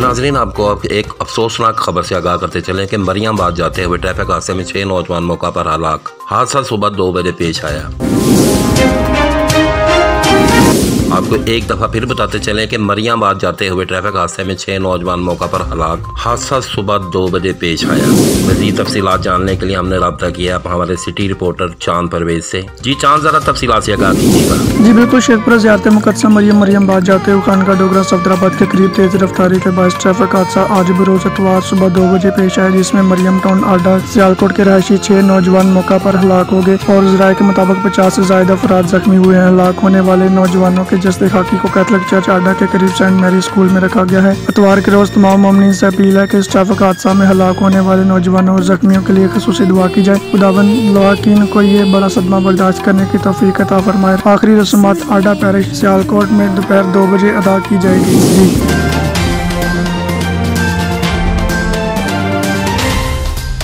नाजरीन, आपको आप एक अफसोसनाक खबर से आगाह करते चले कि मरियाबाद जाते हुए ट्रैफ़िक हादसे में छह नौजवान मौका पर हलाक हादसा सुबह दो बजे पेश आया। आपको एक दफ़ा फिर बताते चले कि मरियाबाद जाते हुए ट्रैफ़िक हादसे में छह नौजवान मौका पर हलाक। हादसा सुबह दो बजे पेश आया। मजीद तफसीत जानने के लिए हमने रब्ता किया आप हमारे सिटी रिपोर्टर चाँद परवेज से। जी चाँद, जरा तफसीत से आगाह कीजिएगा। जी, बिल्कुल, शेखपुरा जियारत मुकदसा मरियम, मरियमबाद जाते हुए खान का डोगरा सफदराबाद के करीब तेज रफ्तारी के बाद ट्रैफ़िक हादसा आज बरोज अतवार सुबह दो बजे पेश आया, जिसमें मरियम टाउन आडा, सियालकोट के रहायशी छह नौजवान मौका पर हलाक हो गए और जराये के मुताबिक पचास से ज़्यादा अफराद जख्मी हुए हैं। हलाक होने वाले नौजवानों के जस्ते खाकी को कैथलिक चर्च आडा के करीब सेंट मैरी स्कूल में रखा गया है। अतवार के रोज तमाम ममनी से अपील है की इस ट्रैफ़िक हादसा में हलाक होने वाले नौजवानों और जख्मियों के लिए खसूसी दुआ की जाए। खुदावन लवाकिन को ये बड़ा सदमा बर्दाश्त करने की तोफीक फरमाए। आखिरी रस्मात आडा पैरिश सियालकोट में दोपहर दो बजे अदा की जाएगी।